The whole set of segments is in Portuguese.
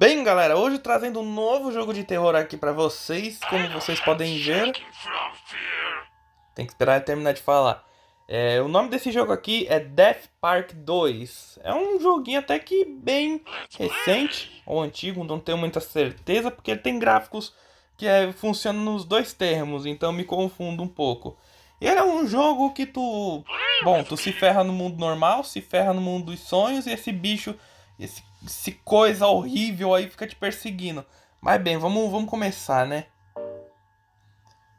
Bem, galera, hoje trazendo um novo jogo de terror aqui pra vocês, como vocês podem ver. Tem que esperar terminar de falar. É, o nome desse jogo aqui é Death Park 2. É um joguinho até que bem recente, ou antigo, não tenho muita certeza, porque ele tem gráficos que é, funcionam nos dois termos, então me confundo um pouco. Ele é um jogo que tu. Bom, tu se ferra no mundo normal, se ferra no mundo dos sonhos, e esse bicho esse, esse coisa horrível aí fica te perseguindo. Mas bem, vamos, vamos começar, né?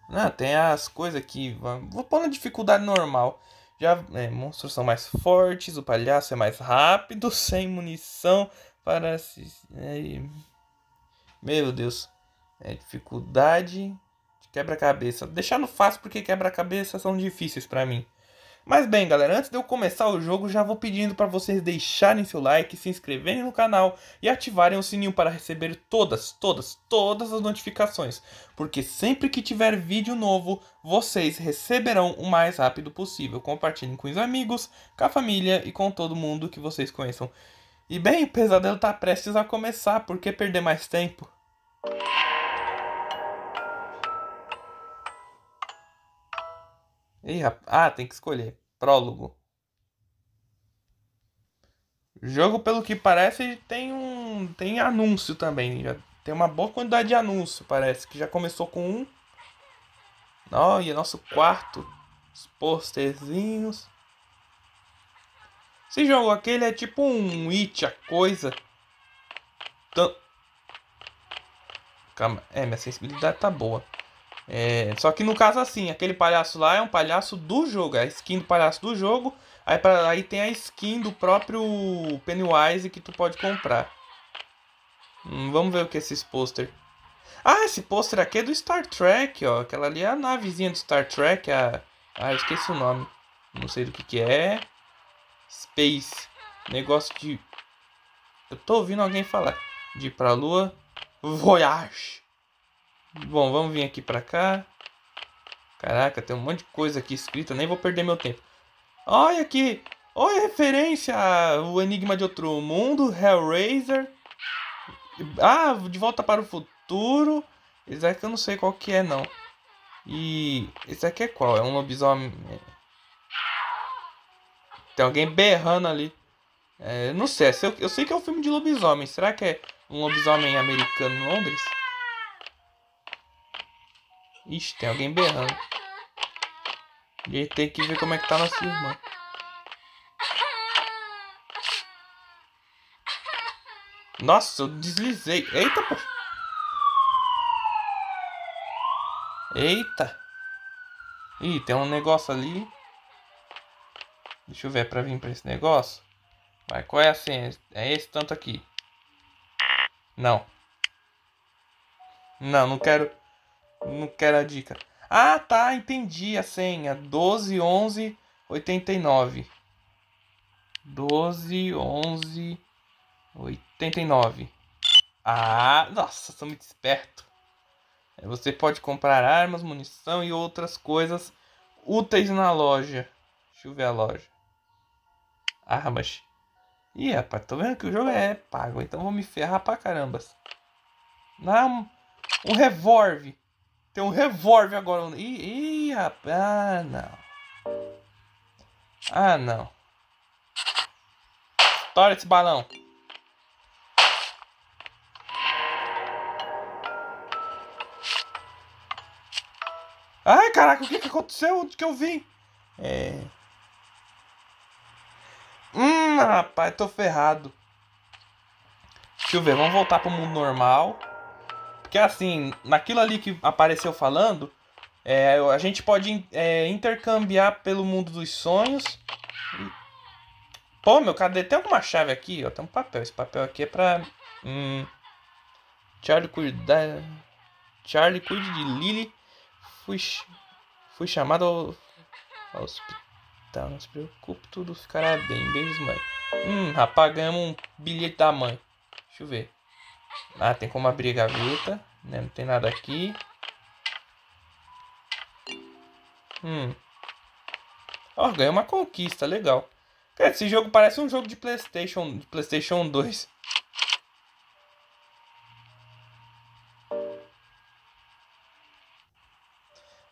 Não, tem as coisas aqui. Vou pôr na dificuldade normal. Já, é, monstros são mais fortes, o palhaço é mais rápido, sem munição para se. É, meu Deus. É dificuldade de quebra-cabeça. Deixar no fácil porque quebra-cabeça são difíceis para mim. Mas bem, galera, antes de eu começar o jogo, já vou pedindo para vocês deixarem seu like, se inscreverem no canal e ativarem o sininho para receber todas, todas, todas as notificações, porque sempre que tiver vídeo novo, vocês receberão o mais rápido possível. Compartilhem com os amigos, com a família e com todo mundo que vocês conheçam. E bem, o pesadelo está prestes a começar, por que perder mais tempo? Ih, ah, tem que escolher. Prólogo. Jogo, pelo que parece, tem um tem anúncio também. Já tem uma boa quantidade de anúncio, parece que já começou com um. Olha, nosso quarto. Os posterzinhos. Esse jogo aqui é tipo um It, a coisa. Então... Calma, é, minha sensibilidade tá boa. É, só que no caso assim, aquele palhaço lá é um palhaço do jogo, é a skin do palhaço do jogo. Aí, pra, aí tem a skin do próprio Pennywise que tu pode comprar. Hum, vamos ver o que é esse pôster. Ah, esse pôster aqui é do Star Trek, ó. Aquela ali é a navezinha do Star Trek. A... Ah, esqueci o nome. Não sei do que que é. Space. Negócio de... Eu tô ouvindo alguém falar. De ir pra lua. Voyage. Bom, vamos vir aqui pra cá. Caraca, tem um monte de coisa aqui escrita, nem vou perder meu tempo. Olha aqui, olha a referência o Enigma de Outro Mundo, Hellraiser. Ah, De Volta para o Futuro. Esse aqui eu não sei qual que é, não. E esse aqui é qual? É um lobisomem... Tem alguém berrando ali. É, não sei, eu sei que é um filme de lobisomem. Será que é um lobisomem americano em Londres? Ixi, tem alguém berrando. E tem que ver como é que tá nossa irmã. Nossa, eu deslizei. Eita, pô. Eita. Ih, tem um negócio ali. Deixa eu ver, é pra vir pra esse negócio. Vai, qual é a senha? É esse tanto aqui. Não. Não, não quero... Não quero a dica. Ah, tá, entendi a senha. 12 11 89. 12 11 89. Ah, nossa, sou muito esperto. Você pode comprar armas, munição e outras coisas úteis na loja. Deixa eu ver a loja. Armas. Ih, rapaz, tô vendo que o jogo é pago, então vou me ferrar pra caramba. Não, um revólver. Tem um revólver agora. Ih, ih, rapaz. Ah, não. Ah, não. Estoura esse balão. Ai, caraca, o que, que aconteceu? Onde que eu vim? É. Hum, rapaz, tô ferrado. Deixa eu ver, vamos voltar pro mundo normal. Porque assim, naquilo ali que apareceu falando, é, a gente pode é, intercambiar pelo mundo dos sonhos. Pô, meu, cadê? Tem alguma chave aqui? Ó, tem um papel. Esse papel aqui é pra. Hum, Charlie cuida. Charlie cuide de Lily. Fui, fui chamado ao, ao hospital. Não se preocupe, tudo ficará bem. Beijos, mãe. Hum, rapaz, ganhamos um bilhete da mãe. Deixa eu ver. Ah, tem como abrir a gaveta. Né? Não tem nada aqui. Hum. Ó, oh, uma conquista, legal. Cara, esse jogo parece um jogo de Playstation, de Playstation 2.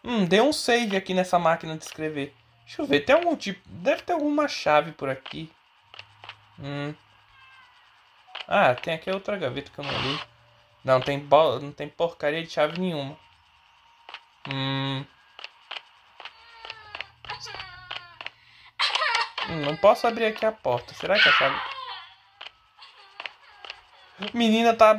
Hum, deu um save aqui nessa máquina de escrever. Deixa eu ver, tem algum tipo... Deve ter alguma chave por aqui. Hum, ah, tem aqui outra gaveta que eu não li. Não tem, não tem porcaria de chave nenhuma. Hum. hum. Não posso abrir aqui a porta. Será que a chave... Menina tá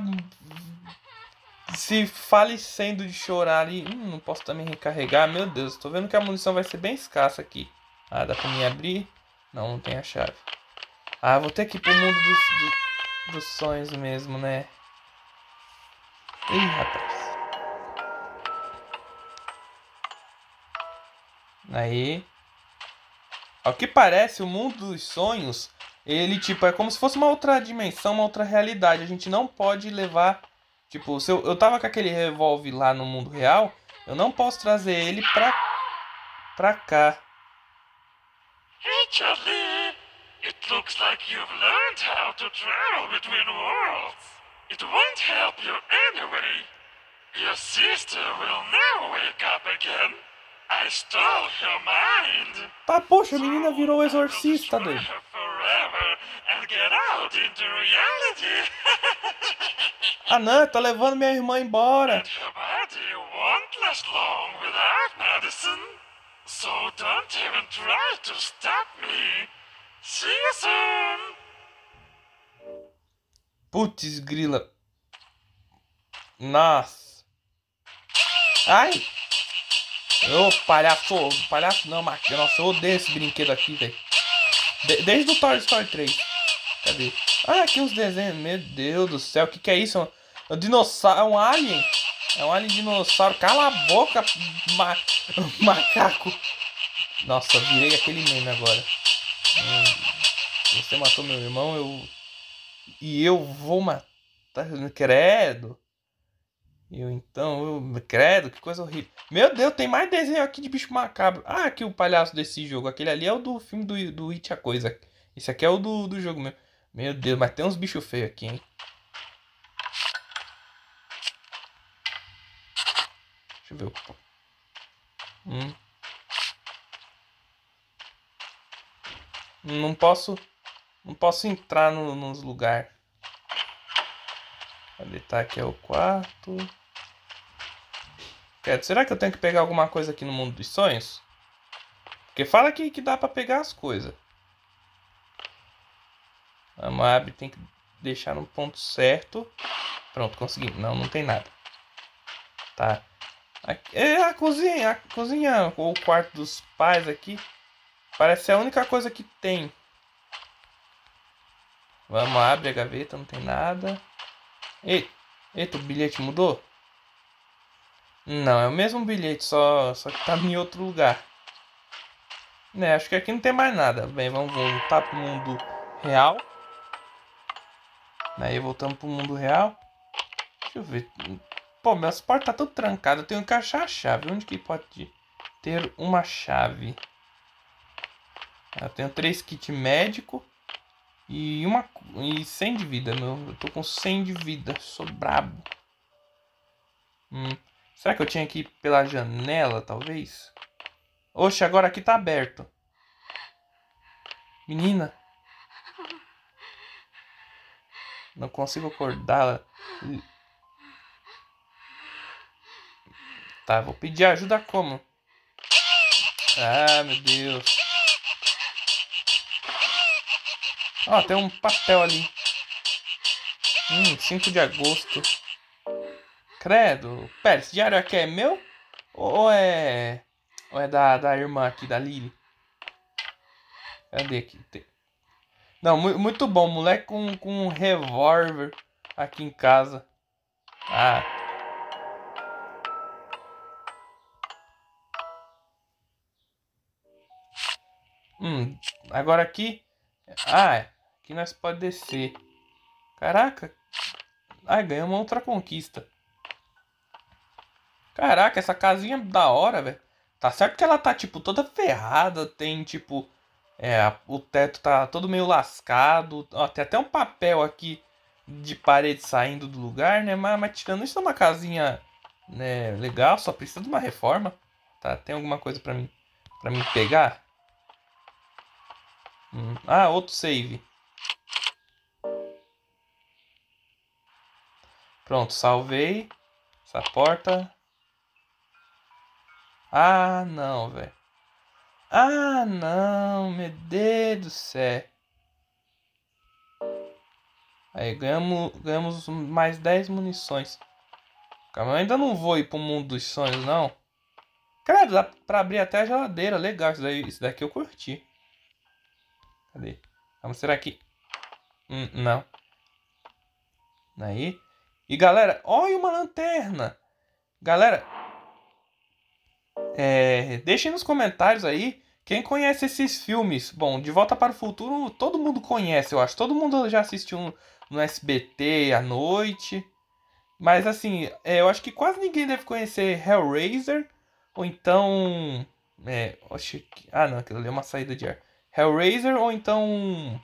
se falecendo de chorar ali. Hum, não posso também recarregar. Meu Deus, tô vendo que a munição vai ser bem escassa aqui. Ah, dá pra me abrir? Não, não tem a chave. Ah, vou ter que ir pro mundo dos, dos, dos sonhos mesmo, né? Ih, rapaz. Aí. Ao que parece, o mundo dos sonhos, ele, tipo, é como se fosse uma outra dimensão, uma outra realidade. A gente não pode levar Tipo, se eu, eu tava com aquele revólver lá no mundo real, eu não posso trazer ele pra, pra cá. It looks like you've learned how to travel between worlds. It won't help you anyway. Your sister will never wake up again. I stole her mind. Tá, poxa, a menina virou exorcista, doido. Forever and get out into reality. Ah não, tá levando minha irmã embora. Your body won't last long without medicine. So don't even try to stop me. See you soon. Putz, grila. Nossa. Ai. Ô, palhaço. Palhaço não, Marquinhos. Nossa, eu odeio esse brinquedo aqui, velho. De desde o Toy Story 3. Cadê? Ah, aqui os desenhos. Meu Deus do céu, o que, que é isso? É um dinossauro, é um alien. É um alien dinossauro. Cala a boca, ma macaco. Nossa, virei aquele meme agora. Você matou meu irmão, eu. E eu vou matar. Credo. Eu então, eu. Credo, que coisa horrível. Meu Deus, tem mais desenho aqui de bicho macabro. Ah, aqui o palhaço desse jogo. Aquele ali é o do filme do, do It a Coisa. Esse aqui é o do, do jogo mesmo. Meu Deus, mas tem uns bichos feios aqui, hein? Deixa eu ver. Hum. Não posso. Não posso entrar no, nos lugares. Cadê? Tá aqui é o quarto. Será que eu tenho que pegar alguma coisa aqui no mundo dos sonhos? Porque fala aqui que dá pra pegar as coisas. Vamos abrir, tem que deixar no ponto certo. Pronto, consegui. Não, não tem nada. Tá. É a cozinha, a cozinha ou o quarto dos pais aqui. Parece a única coisa que tem. Vamos, abre a gaveta, não tem nada. Ei, eita, o bilhete mudou? Não, é o mesmo bilhete, só, só que tá em outro lugar. Né, acho que aqui não tem mais nada. Bem, vamos voltar pro mundo real. Aí voltamos pro mundo real. Deixa eu ver. Pô, minhas portas tá tudo trancado. Eu tenho que achar a chave. Onde que pode ter uma chave? Eu tenho três kits médico e uma e 100 de vida, meu. Eu tô com 100 de vida, sou brabo. Hum. Será que eu tinha que ir pela janela, talvez? Oxe, agora aqui tá aberto. Menina. Não consigo acordá-la. Tá, vou pedir ajuda como? Ah, meu Deus. Ó, tem um papel ali. Hum, 5 de agosto. Credo. Pera, esse diário aqui é meu? Ou é... Ou é da, da irmã aqui, da Lily? Cadê aqui? Não, muito bom. Moleque com, com um revólver aqui em casa. Ah, Hum, agora aqui. Ah, aqui nós pode descer. Caraca. Ai, ganhamos outra conquista. Caraca, essa casinha é da hora, velho. Tá certo que ela tá, tipo, toda ferrada. Tem, tipo... É, o teto tá todo meio lascado. Ó, tem até um papel aqui de parede saindo do lugar, né? Mas, mas tirando isso, é uma casinha né, legal. Só precisa de uma reforma. Tá, tem alguma coisa pra mim, pra mim pegar? Hum. Ah, outro save. Pronto, salvei. Essa porta. Ah, não, velho. Ah, não, meu Deus do céu. Aí, ganhamos, ganhamos mais 10 munições. Calma, eu ainda não vou ir pro mundo dos sonhos, não. Cara, dá pra abrir até a geladeira. Legal, isso, daí, isso daqui eu curti. Cadê? Vamos, será que... Hum, não. Aí. E galera, olha uma lanterna. Galera, é, deixem nos comentários aí quem conhece esses filmes. Bom, De Volta para o Futuro todo mundo conhece, eu acho. Todo mundo já assistiu no SBT à noite. Mas assim, é, eu acho que quase ninguém deve conhecer Hellraiser. Ou então. É, que, ah não, aquilo ali é uma saída de ar. Hellraiser ou então.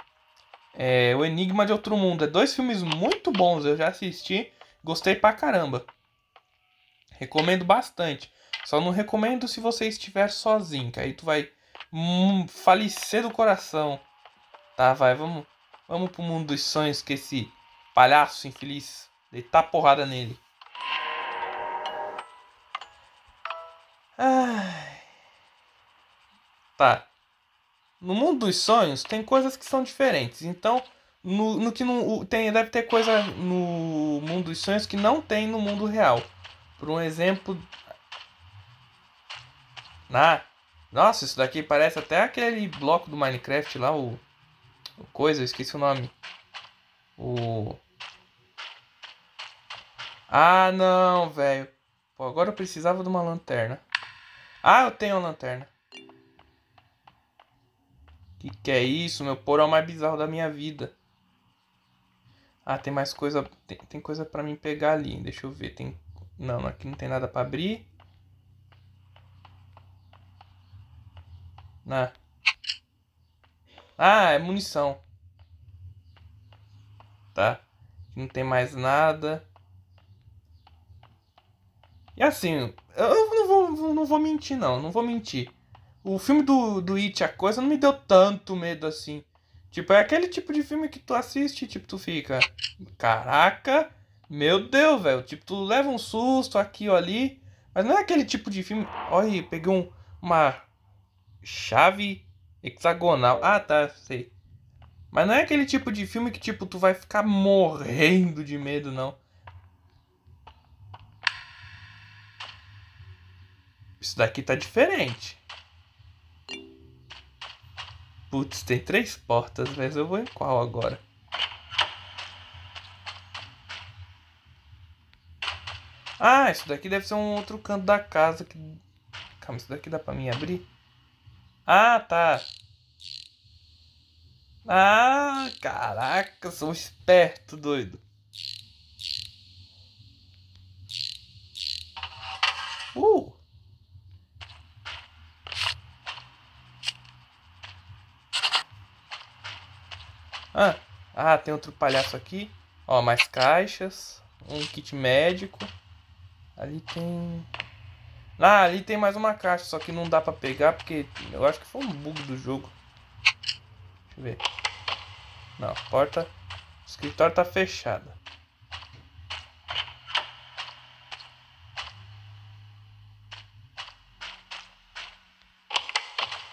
É, o Enigma de Outro Mundo. É dois filmes muito bons, eu já assisti. Gostei pra caramba. Recomendo bastante. Só não recomendo se você estiver sozinho, que aí tu vai hum, falecer do coração. Tá, vai, vamos, vamos pro mundo dos sonhos que esse palhaço infeliz deitar porrada nele. Ai. Tá. No mundo dos sonhos tem coisas que são diferentes. Então, no, no que não tem deve ter coisa no mundo dos sonhos que não tem no mundo real. Por um exemplo, ah, nossa, isso daqui parece até aquele bloco do Minecraft lá, o, o coisa, eu esqueci o nome. O Ah, não, velho. Agora eu precisava de uma lanterna. Ah, eu tenho uma lanterna. Que que é isso? Meu porão mais bizarro da minha vida. Ah, tem mais coisa. Tem, tem coisa para mim pegar ali. Deixa eu ver. Tem. Não, aqui não tem nada para abrir. Ah. Ah, é munição. Tá. Não tem mais nada. E assim, eu não vou, não vou mentir não, não vou mentir. O filme do, do It, a coisa, não me deu tanto medo assim. Tipo, é aquele tipo de filme que tu assiste, tipo, tu fica. Caraca, meu Deus, velho. Tipo, tu leva um susto aqui ou ali. Mas não é aquele tipo de filme. Olha, peguei um, uma chave hexagonal. Ah, tá, sei. Mas não é aquele tipo de filme que, tipo, tu vai ficar morrendo de medo, não. Isso daqui tá diferente. Putz, tem três portas, mas eu vou em qual agora? Ah, isso daqui deve ser um outro canto da casa que... Calma, isso daqui dá pra mim abrir? Ah, tá. Ah, caraca, sou esperto, doido. Uh! Ah, ah, tem outro palhaço aqui. Ó, mais caixas. Um kit médico. Ali tem... Ah, ali tem mais uma caixa, só que não dá pra pegar porque eu acho que foi um bug do jogo. Deixa eu ver. Não, porta... O escritório tá fechado.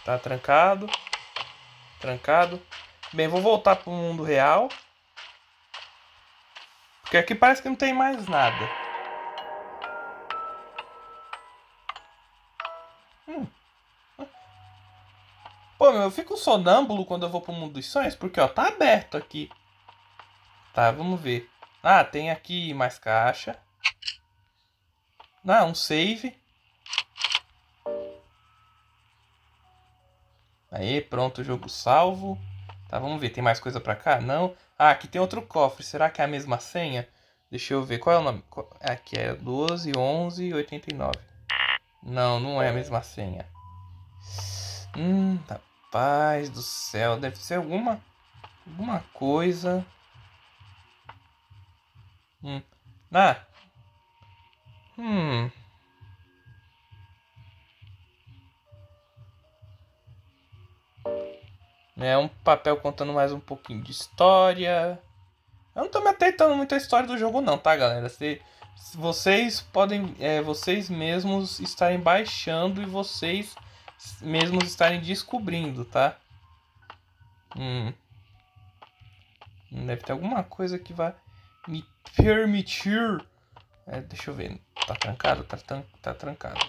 Tá trancado. Trancado. Bem, vou voltar pro mundo real. Porque aqui parece que não tem mais nada. Pô, meu, eu fico sonâmbulo quando eu vou pro mundo dos sonhos, porque, ó, tá aberto aqui. Tá, vamos ver. Ah, tem aqui mais caixa. Ah, um save. Aí, pronto, jogo salvo. Tá, vamos ver, tem mais coisa pra cá? Não. Ah, aqui tem outro cofre. Será que é a mesma senha? Deixa eu ver, qual é o nome? Aqui é 12, 11, 89. Não, não é a mesma senha. Hum, Rapaz do céu, deve ser alguma alguma coisa. Hum. Ah. Hum. É um papel contando mais um pouquinho de história. Eu não tô me atentando muito à história do jogo não, tá, galera? Se, vocês podem, é, vocês mesmos estarem baixando e vocês mesmos estarem descobrindo, tá? Hum. Deve ter alguma coisa que vai me permitir. É, deixa eu ver. Tá trancado? Tá, tá trancado.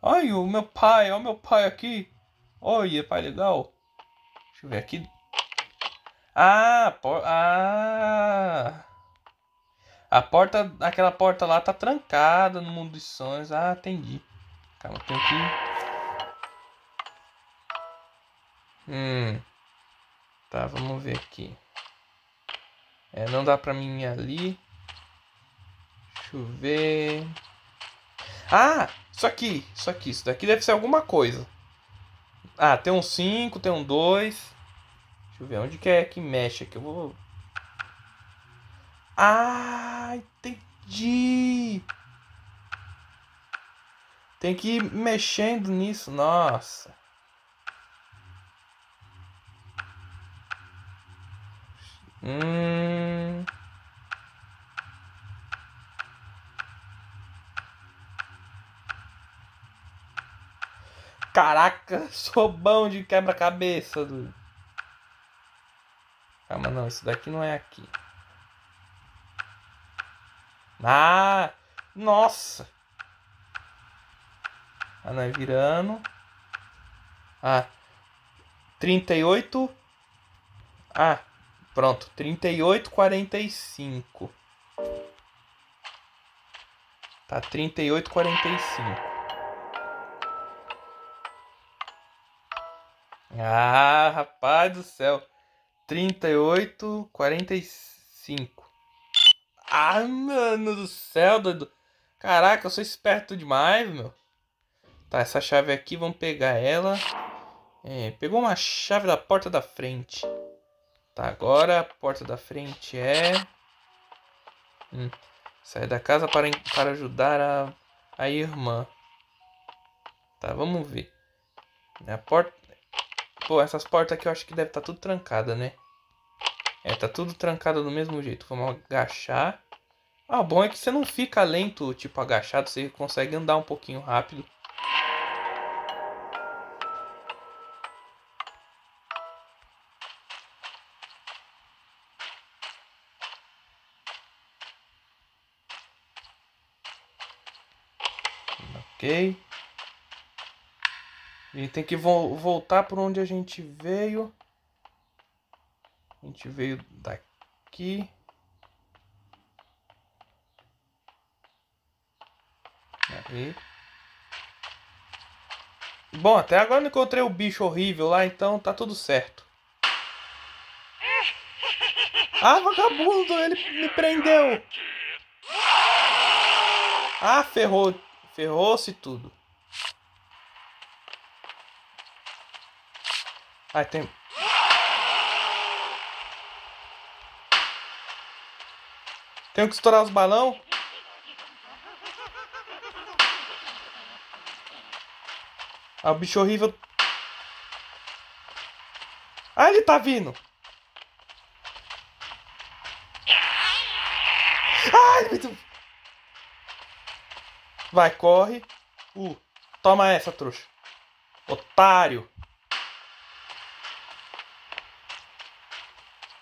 Ai, o meu pai, olha o meu pai aqui. Olha, pai legal. Deixa eu ver aqui. Ah, por... ah. A porta, aquela porta lá tá trancada no mundo dos sonhos. Ah, entendi. Calma, tem que Hum. Tá, vamos ver aqui. É, não dá pra mim ir ali. Deixa eu ver. Ah, isso aqui, isso aqui, isso daqui deve ser alguma coisa. Ah, tem um 5, tem um 2. Deixa eu ver onde que é que mexe aqui. Eu vou. Ah, entendi. Tem que ir mexendo nisso, nossa. Hum. Caraca, sou bom de quebra-cabeça. Do... Calma, não, isso daqui não é aqui. Ah, nossa. Ah, não é virando. Ah, 38. Ah, Pronto, 38, 45. Tá, 38, 45. Ah, rapaz do céu. 38, 45. Ah, mano do céu, doido. Caraca, eu sou esperto demais, meu. Tá, essa chave aqui, vamos pegar ela. É, pegou uma chave da porta da frente. Tá, agora a porta da frente é... Hum. Sai da casa para, para ajudar a, a irmã. Tá, vamos ver. A porta... Pô, essas portas aqui eu acho que deve estar tá tudo trancada, né? É, tá tudo trancado do mesmo jeito. Vamos agachar. Ah, bom é que você não fica lento, tipo, agachado. Você consegue andar um pouquinho rápido. Ok. E tem que vo voltar por onde a gente veio. A gente veio daqui. Aí. Bom, até agora não encontrei o bicho horrível lá, então tá tudo certo. Ah, vagabundo, ele me prendeu. Ah, ferrou. Ferrou-se tudo. Ai, tem... Tenho que estourar os balão. Ah, o bicho horrível. Ah, ele tá vindo. Ah, ele me... Vai, corre. Uh, toma essa, trouxa. Otário.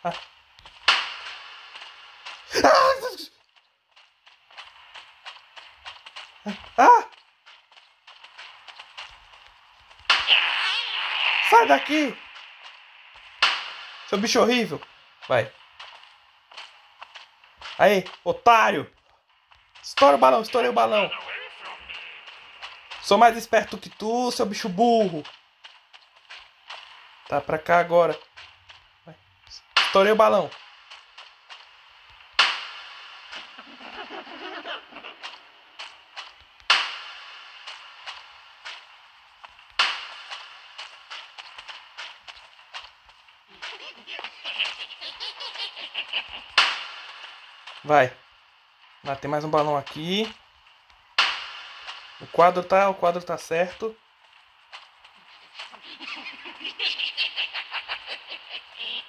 Ah. Ah! Sai daqui! Seu bicho horrível! Vai. Aí, otário! Estoura o balão, estourei o balão! Sou mais esperto que tu, seu bicho burro. Tá pra cá agora. Estourei o balão. Vai. Vai, tem mais um balão aqui. O quadro tá, o quadro tá certo.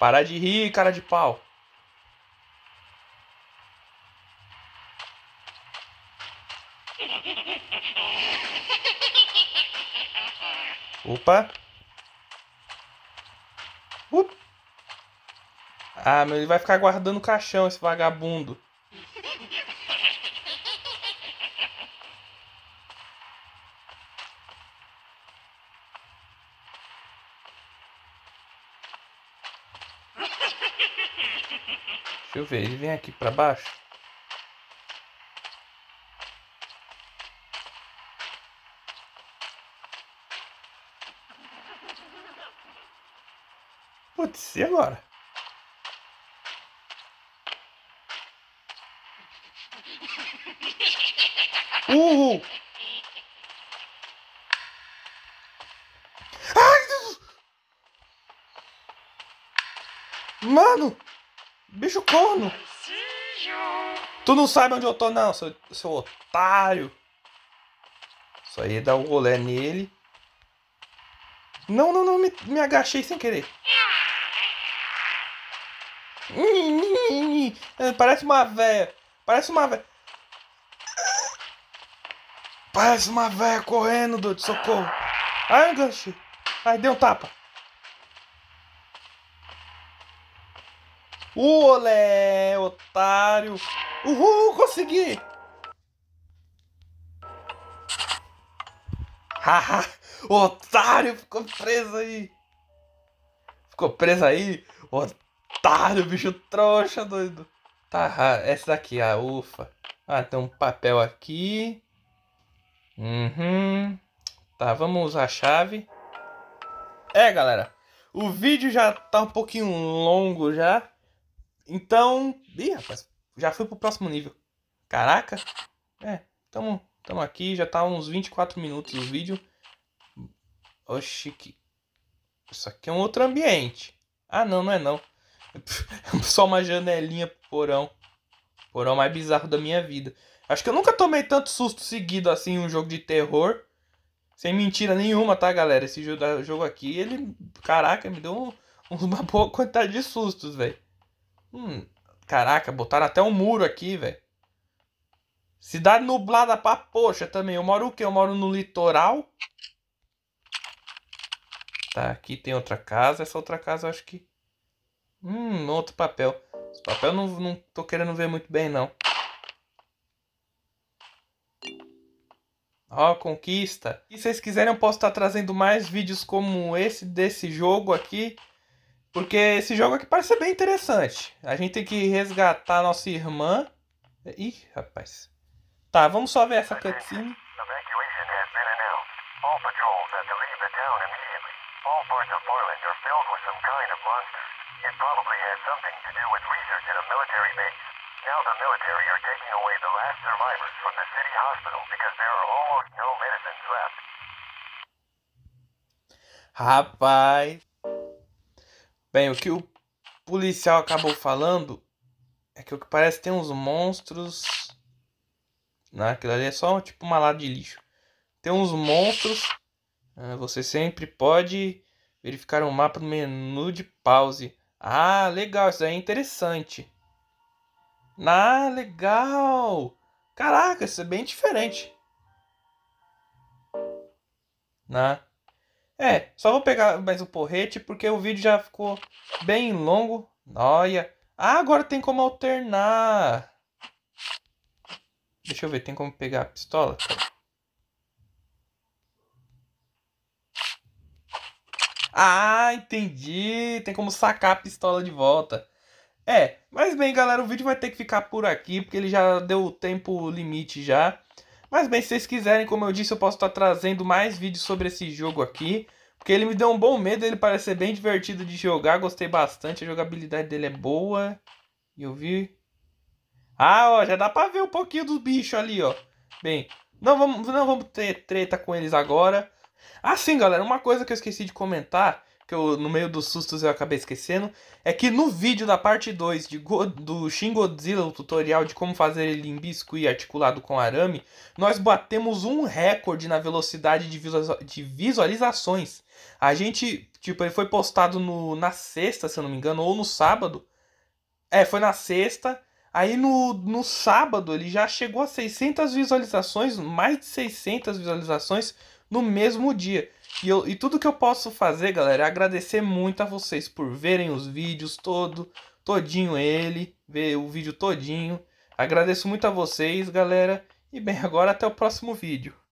Parar de rir, cara de pau. Opa. Uh. Ah, mas ele vai ficar guardando o caixão, esse vagabundo. Eu ver, ele vem aqui pra baixo. Putz, e agora? Uhul! Ai! Mano! Bicho corno! Tu não sabe onde eu tô, não, seu, seu otário! Isso aí dá um rolé nele. Não, não, não, me, me agachei sem querer. Parece uma véia. Parece uma véia. Parece uma véia correndo, doido, socorro. Ai, enganche. Ai, deu um tapa. Olé, otário. Uhul, consegui. Haha, otário ficou preso aí. Ficou preso aí, otário, bicho trouxa, doido. Tá, essa daqui, a ufa. Ah, tem um papel aqui. Uhum. Tá, vamos usar a chave. É, galera. O vídeo já tá um pouquinho longo já. Então... Ih, rapaz. Já fui pro próximo nível. Caraca. É, tamo, tamo aqui. Já tá uns 24 minutos o vídeo. Oxi, que... Isso aqui é um outro ambiente. Ah, não, não é não. É só uma janelinha pro porão. Porão mais bizarro da minha vida. Acho que eu nunca tomei tanto susto seguido assim em um jogo de terror. Sem mentira nenhuma, tá, galera? Esse jogo aqui, ele. Caraca, me deu uma boa quantidade de sustos, velho. Hum, caraca, botaram até um muro aqui, velho. Cidade nublada pra poxa também. Eu moro o quê? Eu moro no litoral. Tá, aqui tem outra casa. Essa outra casa eu acho que. Hum, outro papel. Esse papel não, não tô querendo ver muito bem, não. Ó, conquista. E se vocês quiserem, eu posso estar trazendo mais vídeos como esse desse jogo aqui. Porque esse jogo aqui parece bem interessante. A gente tem que resgatar a nossa irmã. Ih, rapaz. Tá, vamos só ver essa cutscene. Rapaz. Bem, o que o policial acabou falando é que o que parece tem uns monstros. Não, aquilo ali é só tipo uma lata de lixo. Tem uns monstros. Ah, você sempre pode verificar o um mapa no menu de pause. Ah, legal, isso aí é interessante. Ah, legal! Caraca, isso é bem diferente. Né? É, só vou pegar mais o porrete porque o vídeo já ficou bem longo. Olha. Ah, agora tem como alternar. Deixa eu ver, tem como pegar a pistola? Ah, entendi. Tem como sacar a pistola de volta. É, mas bem, galera, o vídeo vai ter que ficar por aqui, porque ele já deu o tempo limite já. Mas bem, se vocês quiserem, como eu disse, eu posso estar trazendo mais vídeos sobre esse jogo aqui. Porque ele me deu um bom medo, ele parece ser bem divertido de jogar, gostei bastante, a jogabilidade dele é boa. E eu vi... Ah, ó, já dá pra ver um pouquinho dos bichos ali, ó. Bem, não vamos, não vamos ter treta com eles agora. Ah, sim, galera, uma coisa que eu esqueci de comentar que eu, no meio dos sustos eu acabei esquecendo, é que no vídeo da parte 2 de do Shin Godzilla, o tutorial de como fazer ele em biscuit articulado com arame, nós batemos um recorde na velocidade de, visualizações. A gente Tipo, ele foi postado no, na sexta, se eu não me engano, ou no sábado. É, foi na sexta. Aí no, no sábado ele já chegou a 600 visualizações, mais de 600 visualizações no mesmo dia. E, eu, e tudo que eu posso fazer, galera, é agradecer muito a vocês por verem os vídeos todo, todinho ele, ver o vídeo todinho. Agradeço muito a vocês, galera. E bem, agora até o próximo vídeo.